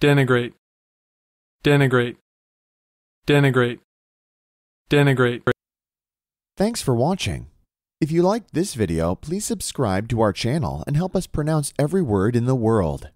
denigrate, denigrate, denigrate, denigrate. Thanks for watching. If you liked this video, please subscribe to our channel and help us pronounce every word in the world.